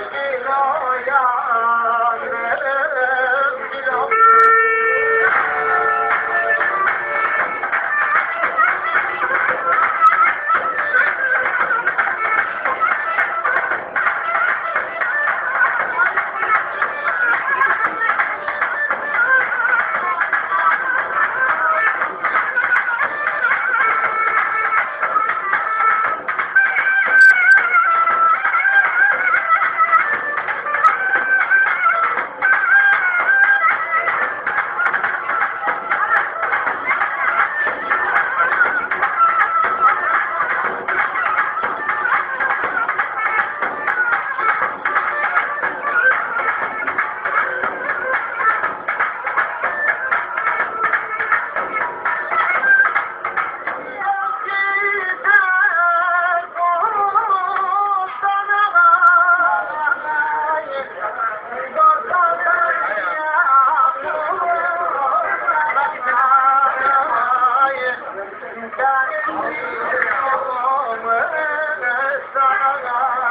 Oy Sana